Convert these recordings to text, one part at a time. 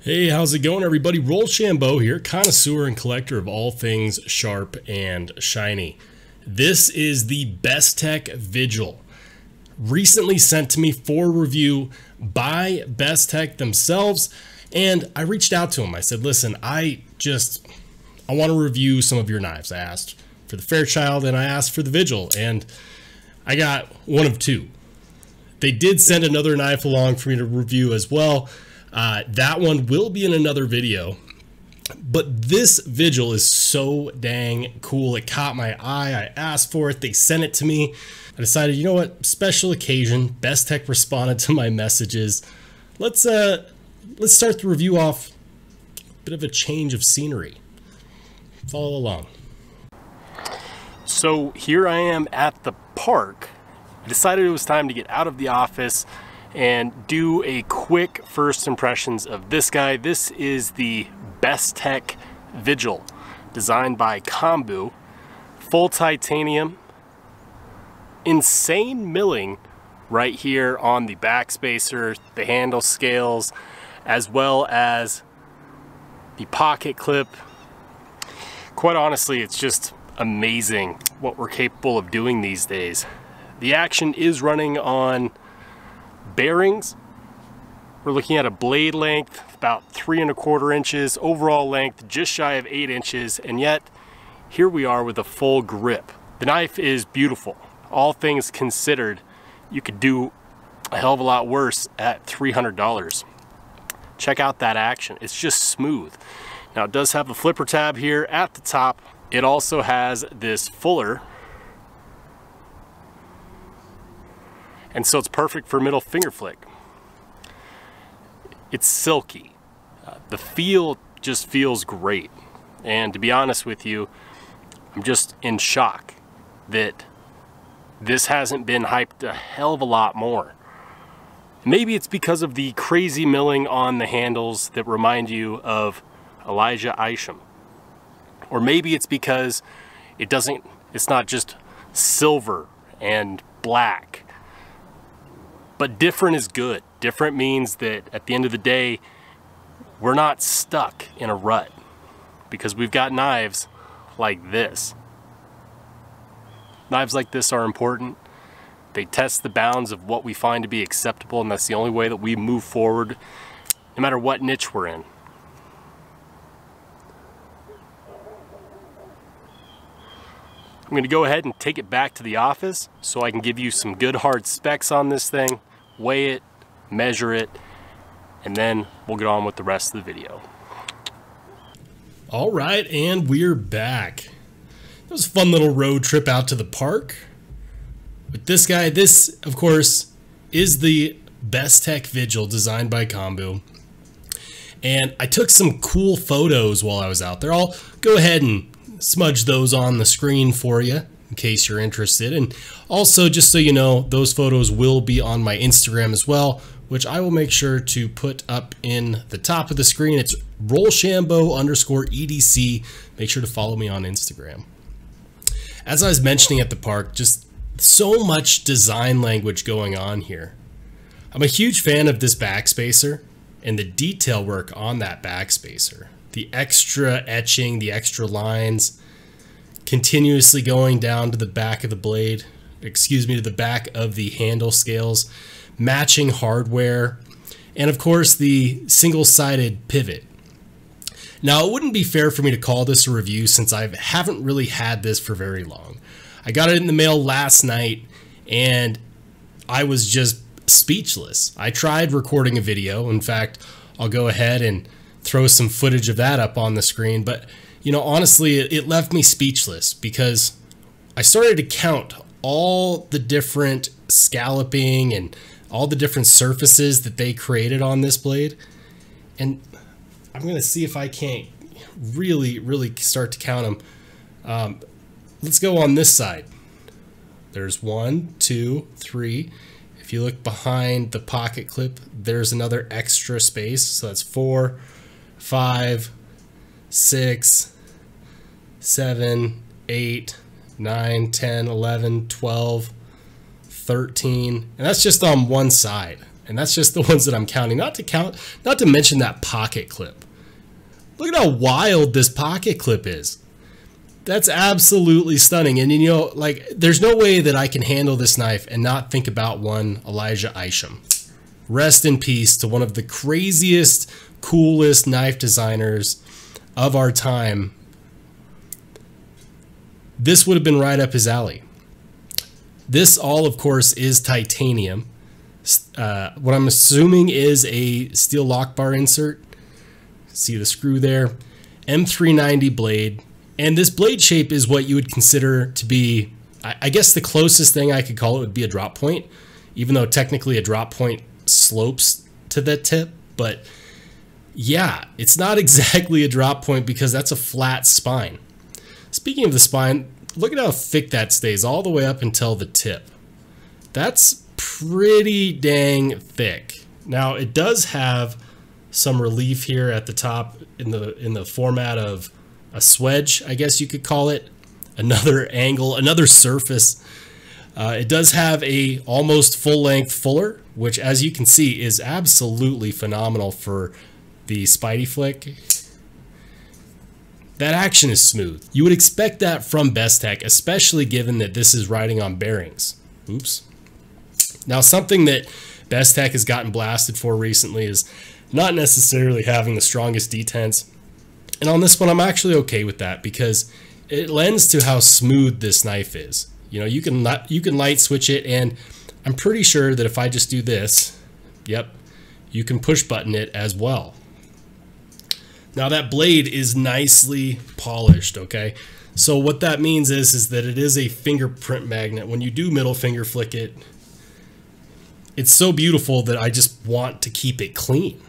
Hey, how's it going, everybody? Rollshambo here, connoisseur and collector of all things sharp and shiny. This is the Bestech Vigil, recently sent to me for review by Bestech themselves, and I reached out to them. I said, "Listen, I just I want to review some of your knives." I asked for the Fairchild and I asked for the Vigil, and I got one of two. They did send another knife along for me to review as well uh, that one will be in another video. But this vigil is so dang cool. It caught my eye. I asked for it. They sent it to me. I decided, you know what? Special occasion. Bestech responded to my messages. Let's uh let's start the review off a bit of a change of scenery. Follow along. So here I am at the park. I decided it was time to get out of the office and do a quick first impressions of this guy. This is the Bestech Vigil, designed by Kombou. Full titanium, insane milling right here on the backspacer, the handle scales, as well as the pocket clip. Quite honestly, it's just amazing what we're capable of doing these days. The action is running on bearings. We're looking at a blade length about three and a quarter inches, overall length just shy of eight inches, and yet here we are with a full grip. The knife is beautiful. All things considered, you could do a hell of a lot worse at $300. Check out that action. It's just smooth. Now it does have the flipper tab here at the top. It also has this fuller And so it's perfect for middle finger flick. It's silky. Uh, the feel just feels great. And to be honest with you, I'm just in shock that this hasn't been hyped a hell of a lot more. Maybe it's because of the crazy milling on the handles that remind you of Elijah Isham. Or maybe it's because it doesn't, it's not just silver and black but different is good. Different means that at the end of the day, we're not stuck in a rut because we've got knives like this. Knives like this are important. They test the bounds of what we find to be acceptable and that's the only way that we move forward no matter what niche we're in. I'm going to go ahead and take it back to the office so I can give you some good hard specs on this thing weigh it, measure it, and then we'll get on with the rest of the video. All right, and we're back. It was a fun little road trip out to the park. With this guy, this, of course, is the Bestech Vigil designed by Kombou. And I took some cool photos while I was out there. I'll go ahead and smudge those on the screen for you in case you're interested. And also, just so you know, those photos will be on my Instagram as well, which I will make sure to put up in the top of the screen. It's rollshambo underscore EDC. Make sure to follow me on Instagram. As I was mentioning at the park, just so much design language going on here. I'm a huge fan of this backspacer and the detail work on that backspacer. The extra etching, the extra lines, continuously going down to the back of the blade, excuse me, to the back of the handle scales, matching hardware, and of course the single-sided pivot. Now, it wouldn't be fair for me to call this a review since I haven't really had this for very long. I got it in the mail last night and I was just speechless. I tried recording a video. In fact, I'll go ahead and throw some footage of that up on the screen, but you know, honestly, it, it left me speechless because I started to count all the different scalloping and all the different surfaces that they created on this blade. And I'm going to see if I can't really, really start to count them. Um, let's go on this side. There's one, two, three. If you look behind the pocket clip, there's another extra space. So that's four, five, six, seven, eight, nine, 10, 11, 12, 13. And that's just on one side. And that's just the ones that I'm counting. Not to count, not to mention that pocket clip. Look at how wild this pocket clip is. That's absolutely stunning. And you know, like, there's no way that I can handle this knife and not think about one Elijah Isham. Rest in peace to one of the craziest, coolest knife designers of our time. This would have been right up his alley. This all, of course, is titanium. Uh, what I'm assuming is a steel lock bar insert. See the screw there. M390 blade. And this blade shape is what you would consider to be, I, I guess the closest thing I could call it would be a drop point, even though technically a drop point slopes to the tip. But yeah, it's not exactly a drop point because that's a flat spine. Speaking of the spine, look at how thick that stays all the way up until the tip. That's pretty dang thick. Now it does have some relief here at the top in the in the format of a swedge, I guess you could call it. Another angle, another surface. Uh, it does have a almost full length fuller, which as you can see is absolutely phenomenal for the Spidey flick that action is smooth. You would expect that from Bestech, especially given that this is riding on bearings. Oops. Now, something that Bestech has gotten blasted for recently is not necessarily having the strongest detents. And on this one, I'm actually okay with that because it lends to how smooth this knife is. You know, you can you can light switch it, and I'm pretty sure that if I just do this, yep, you can push button it as well. Now that blade is nicely polished, okay? So what that means is, is that it is a fingerprint magnet. When you do middle finger flick it, it's so beautiful that I just want to keep it clean.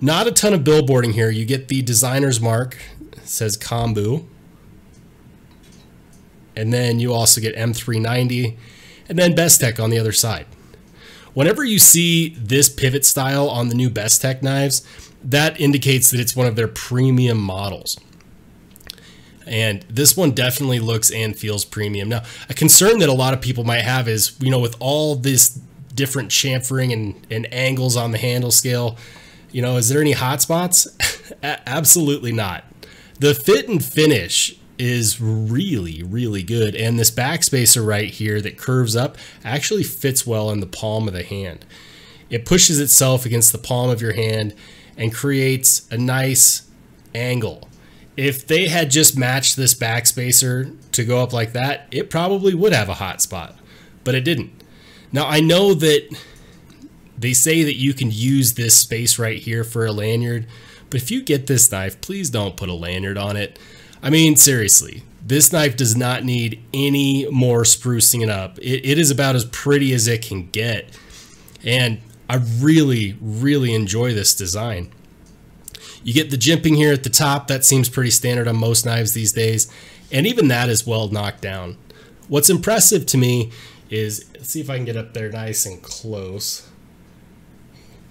Not a ton of billboarding here. You get the designer's mark, says Kombou. And then you also get M390 and then Bestech on the other side. Whenever you see this pivot style on the new Bestech knives, that indicates that it's one of their premium models. And this one definitely looks and feels premium. Now, a concern that a lot of people might have is, you know, with all this different chamfering and, and angles on the handle scale, you know, is there any hot spots? Absolutely not. The fit and finish is really, really good. And this backspacer right here that curves up actually fits well in the palm of the hand. It pushes itself against the palm of your hand and creates a nice angle. If they had just matched this backspacer to go up like that, it probably would have a hot spot, but it didn't. Now I know that they say that you can use this space right here for a lanyard, but if you get this knife, please don't put a lanyard on it. I mean, seriously, this knife does not need any more sprucing it up. It, it is about as pretty as it can get. And I really, really enjoy this design. You get the jimping here at the top. That seems pretty standard on most knives these days. And even that is well knocked down. What's impressive to me is, let's see if I can get up there nice and close.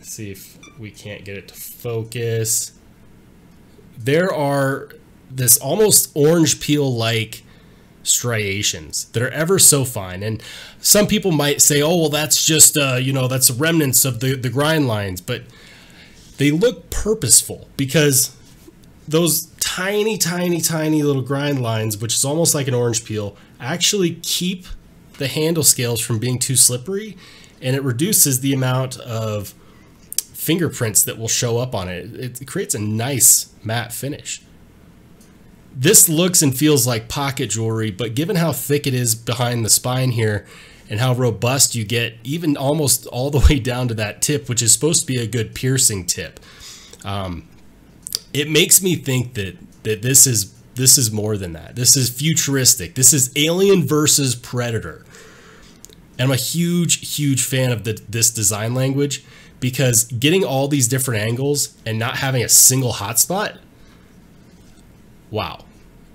see if we can't get it to focus. There are this almost orange peel like striations that are ever so fine. And some people might say, oh, well, that's just, uh, you know, that's remnants of the, the grind lines. But they look purposeful because those tiny, tiny, tiny little grind lines, which is almost like an orange peel, actually keep the handle scales from being too slippery. And it reduces the amount of fingerprints that will show up on it. It creates a nice matte finish. This looks and feels like pocket jewelry, but given how thick it is behind the spine here and how robust you get, even almost all the way down to that tip, which is supposed to be a good piercing tip, um, it makes me think that that this is this is more than that. This is futuristic. This is Alien versus Predator. And I'm a huge, huge fan of the, this design language because getting all these different angles and not having a single hotspot wow,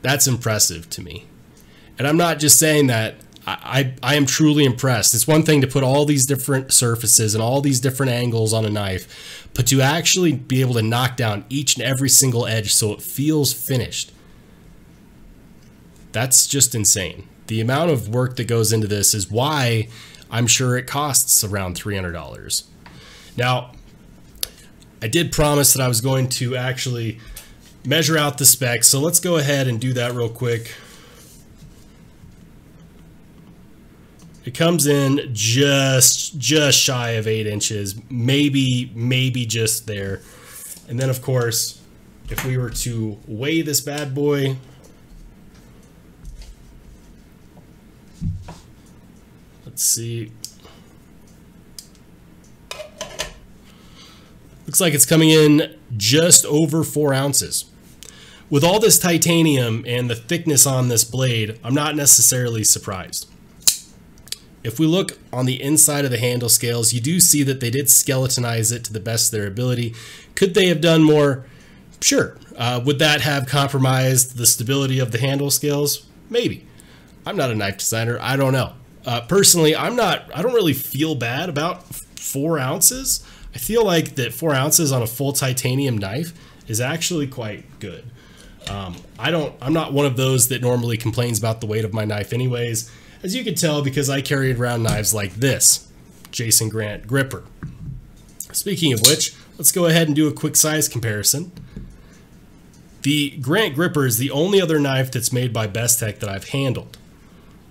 that's impressive to me. And I'm not just saying that. I, I, am truly impressed. It's one thing to put all these different surfaces and all these different angles on a knife, but to actually be able to knock down each and every single edge so it feels finished, that's just insane. The amount of work that goes into this is why I'm sure it costs around $300. Now, I did promise that I was going to actually measure out the specs, so let's go ahead and do that real quick. It comes in just just shy of eight inches, maybe maybe just there. And then of course, if we were to weigh this bad boy, let's see. Looks like it's coming in just over four ounces. With all this titanium and the thickness on this blade, I'm not necessarily surprised. If we look on the inside of the handle scales, you do see that they did skeletonize it to the best of their ability. Could they have done more? Sure. Uh, would that have compromised the stability of the handle scales? Maybe. I'm not a knife designer. I don't know. Uh, personally, I'm not. I don't really feel bad about four ounces. I feel like that four ounces on a full titanium knife is actually quite good. Um, I don't. I'm not one of those that normally complains about the weight of my knife, anyways. As you can tell, because I carried around knives like this, Jason Grant gripper. Speaking of which, let's go ahead and do a quick size comparison. The Grant gripper is the only other knife that's made by Bestech that I've handled.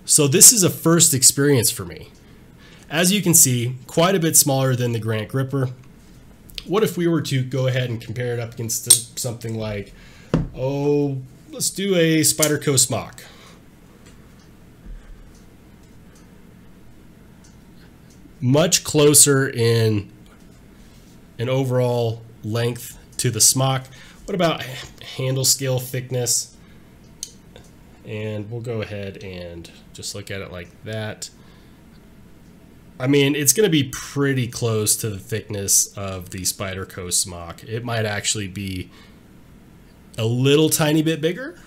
So this is a first experience for me. As you can see, quite a bit smaller than the Grant gripper. What if we were to go ahead and compare it up against something like, oh, let's do a Spyderco Smock. much closer in an overall length to the Smock. What about handle scale thickness? And we'll go ahead and just look at it like that. I mean, it's going to be pretty close to the thickness of the Spyderco Smock. It might actually be a little tiny bit bigger,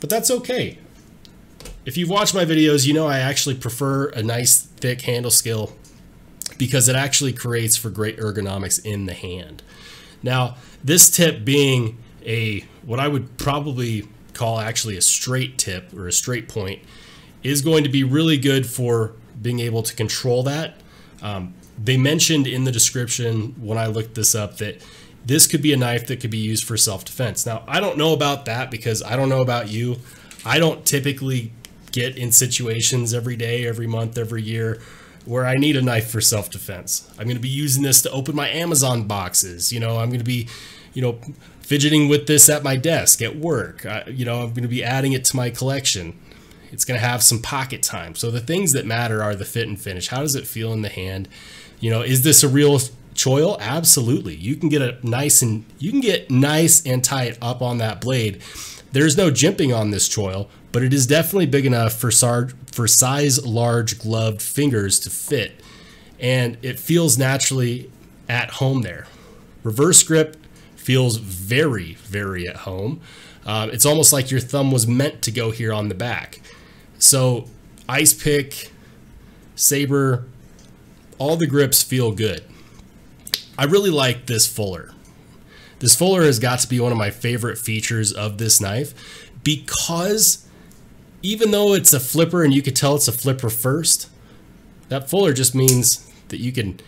but that's okay. If you've watched my videos, you know I actually prefer a nice thick handle scale because it actually creates for great ergonomics in the hand. Now, this tip being a what I would probably call actually a straight tip or a straight point is going to be really good for being able to control that. Um, they mentioned in the description when I looked this up that this could be a knife that could be used for self-defense. Now, I don't know about that because I don't know about you. I don't typically get in situations every day, every month, every year where I need a knife for self defense. I'm going to be using this to open my Amazon boxes. You know, I'm going to be, you know, fidgeting with this at my desk at work. I, you know, I'm going to be adding it to my collection. It's going to have some pocket time. So the things that matter are the fit and finish. How does it feel in the hand? You know, is this a real choil? Absolutely. You can get a nice and you can get nice and tight up on that blade. There's no jimping on this choil, but it is definitely big enough for, for size large gloved fingers to fit. And it feels naturally at home there. Reverse grip feels very, very at home. Uh, it's almost like your thumb was meant to go here on the back. So ice pick, saber, all the grips feel good. I really like this fuller. This fuller has got to be one of my favorite features of this knife because even though it's a flipper and you could tell it's a flipper first, that fuller just means that you can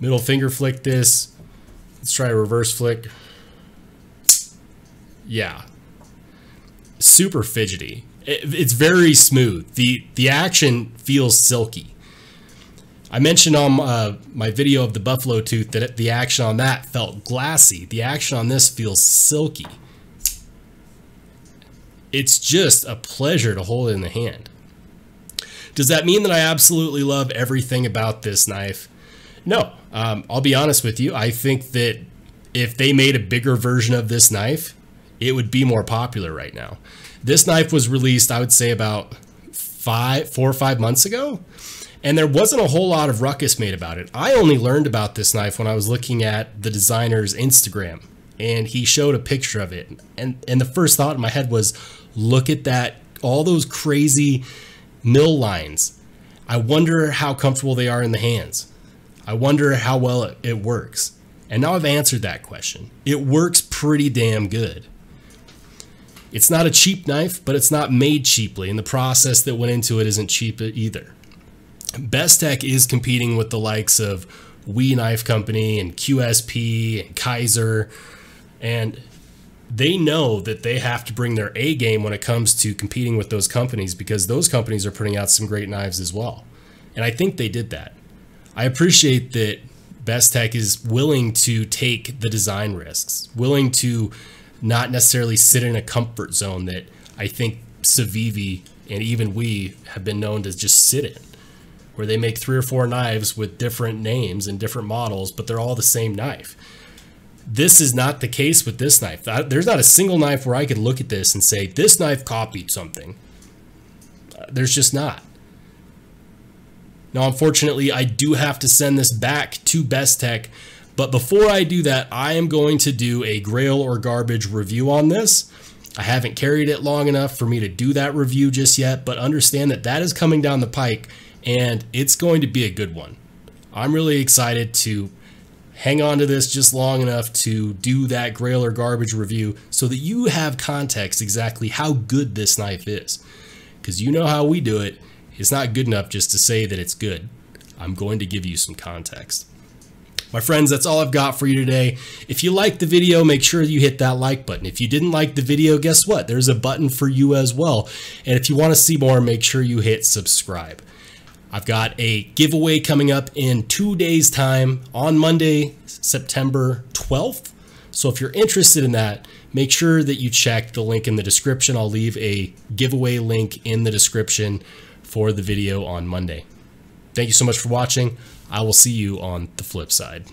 middle finger flick this. Let's try a reverse flick. Yeah. Super fidgety. It's very smooth. The, the action feels silky. I mentioned on uh, my video of the buffalo tooth that the action on that felt glassy. The action on this feels silky it's just a pleasure to hold it in the hand. Does that mean that I absolutely love everything about this knife? No. Um, I'll be honest with you. I think that if they made a bigger version of this knife, it would be more popular right now. This knife was released, I would say, about five, four or five months ago, and there wasn't a whole lot of ruckus made about it. I only learned about this knife when I was looking at the designer's Instagram, and he showed a picture of it, and and the first thought in my head was, Look at that, all those crazy mill lines. I wonder how comfortable they are in the hands. I wonder how well it, it works. And now I've answered that question. It works pretty damn good. It's not a cheap knife, but it's not made cheaply, and the process that went into it isn't cheap either. Bestech is competing with the likes of WE Knife Company and QSP and Kizer, and they know that they have to bring their A game when it comes to competing with those companies because those companies are putting out some great knives as well. And I think they did that. I appreciate that Bestech is willing to take the design risks, willing to not necessarily sit in a comfort zone that I think CIVIVI and even we have been known to just sit in, where they make three or four knives with different names and different models, but they're all the same knife. This is not the case with this knife. There's not a single knife where I could look at this and say, this knife copied something. Uh, there's just not. Now, unfortunately, I do have to send this back to Bestech, but before I do that, I am going to do a grail or garbage review on this. I haven't carried it long enough for me to do that review just yet, but understand that that is coming down the pike and it's going to be a good one. I'm really excited to hang on to this just long enough to do that grail or garbage review so that you have context exactly how good this knife is. Because you know how we do it. It's not good enough just to say that it's good. I'm going to give you some context. My friends, that's all I've got for you today. If you liked the video, make sure you hit that like button. If you didn't like the video, guess what? There's a button for you as well. And if you want to see more, make sure you hit subscribe. I've got a giveaway coming up in two days' time on Monday, September 12th. So if you're interested in that, make sure that you check the link in the description. I'll leave a giveaway link in the description for the video on Monday. Thank you so much for watching. I will see you on the flip side.